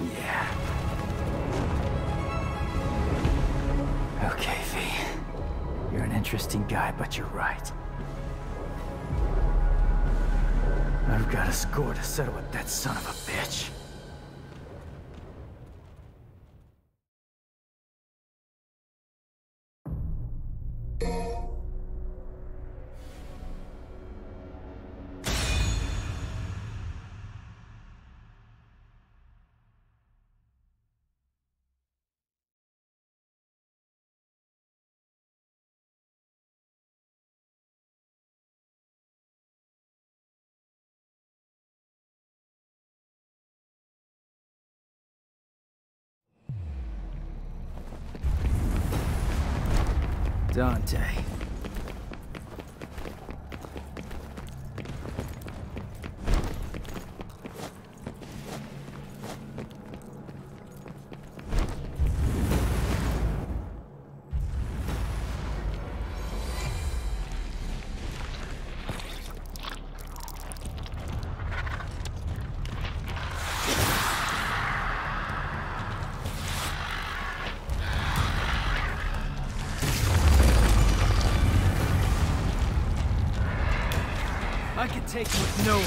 Yeah. Okay, V. You're an interesting guy, but you're right. I've got a score to settle with that son of a bitch. Dante. I can take you with no one.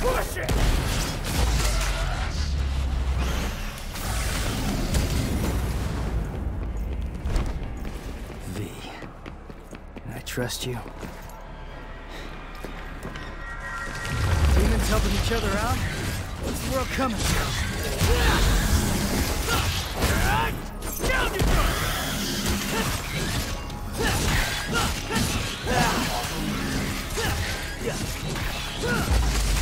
Push it! V. I trust you? Demons helping each other out? World coming to? Hold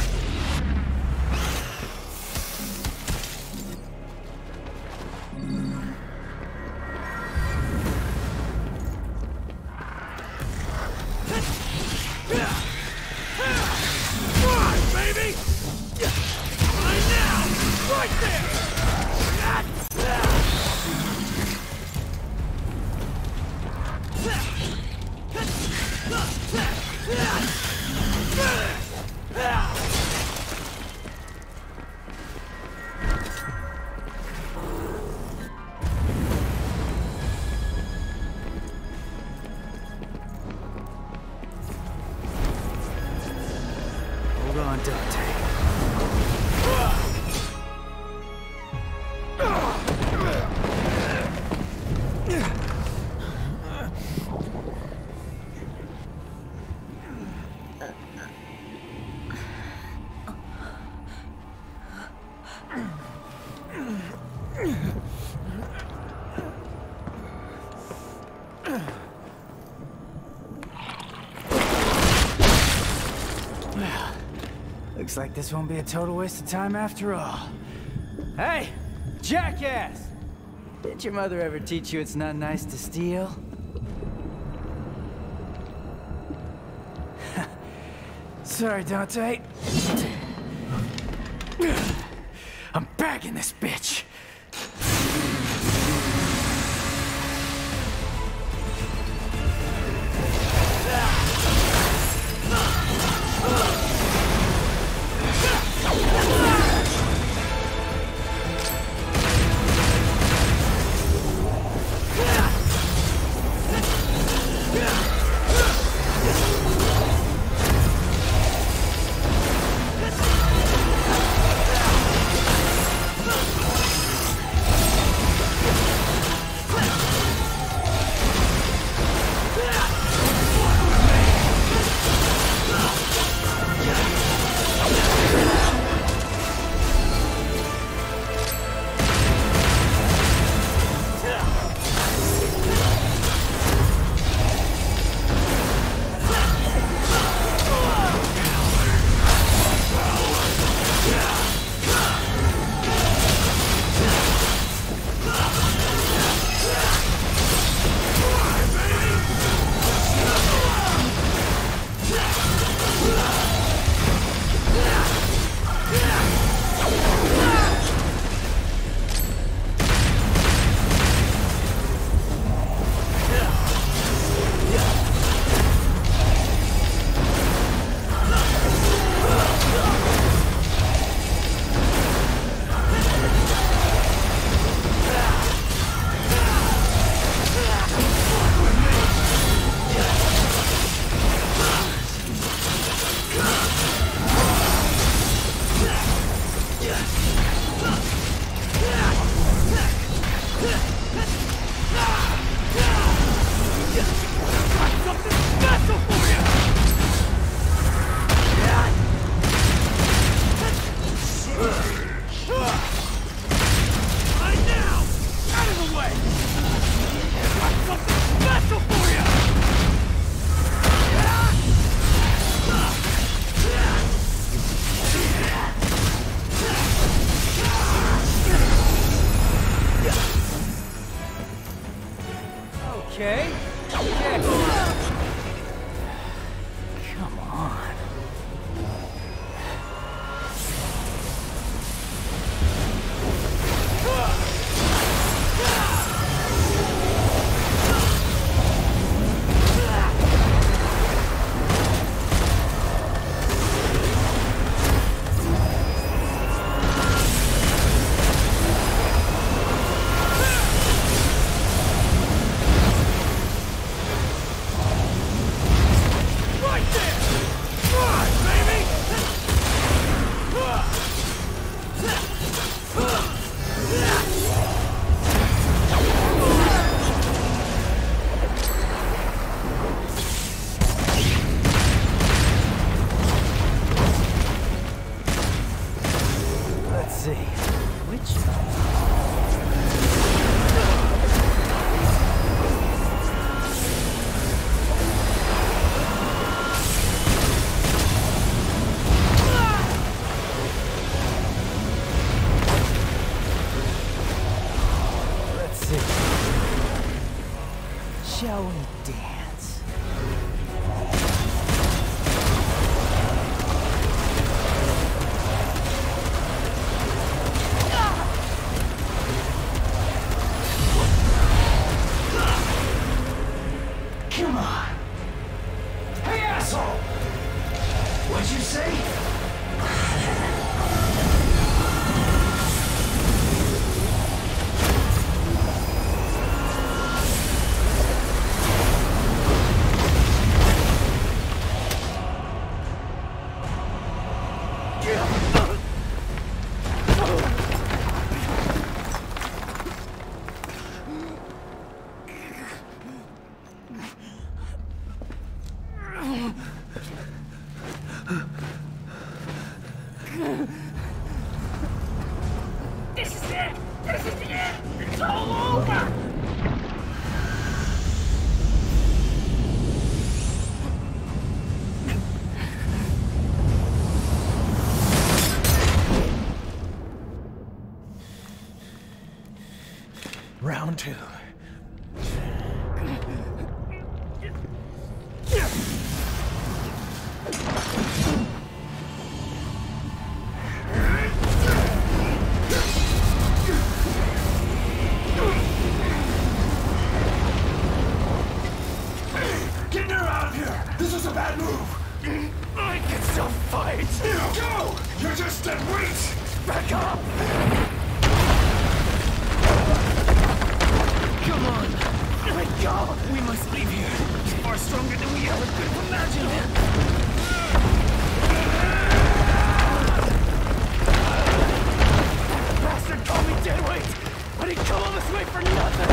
Looks like this won't be a total waste of time after all. Hey! Jackass! Didn't your mother ever teach you it's not nice to steal? Sorry, Dante. I'm bagging this bitch! Okay. Shall we dance? Come on. Hey, asshole! What'd you say? Bad move! I can still fight! Go! You're just dead weight! Back up! We must leave here. It's far stronger than we ever could have imagined. Bastard called me dead weight, but he come all this way for nothing!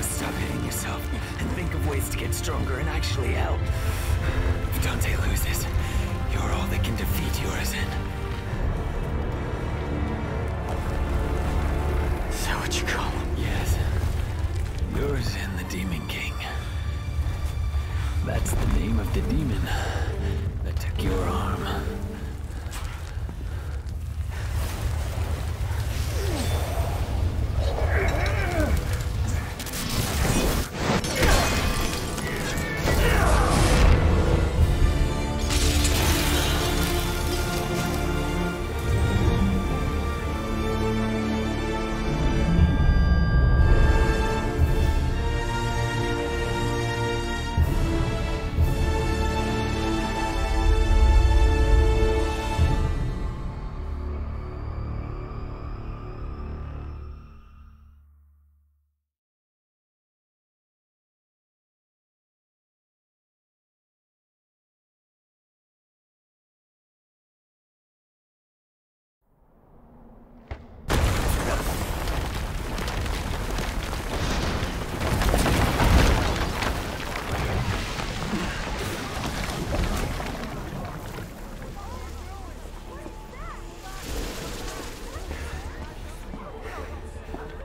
Stop hitting yourself and think of ways to get stronger and actually help. If Dante loses, you're all that can defeat Urizen. The demon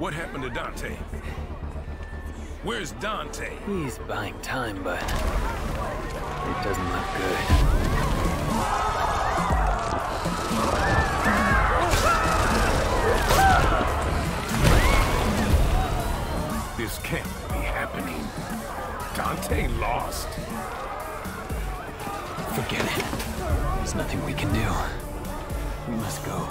What happened to Dante? Where's Dante? He's buying time, but it doesn't look good. This can't be happening. Dante lost. Forget it. There's nothing we can do. We must go.